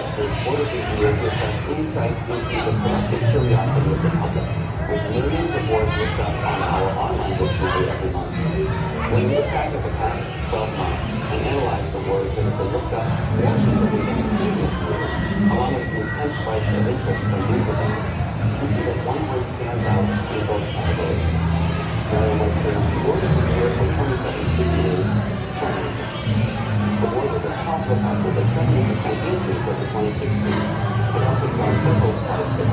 Webster's Border Records has insights into the collective curiosity of the public, with millions of words looked up on our online dictionary every month. When we look back at the past 12 months and analyze the words that have been looked up more frequently than the previous year, along with intense spikes of interest from these events, we see that one word stands out in both categories. Look after the 70% increase over 2016. It also saw several spikes that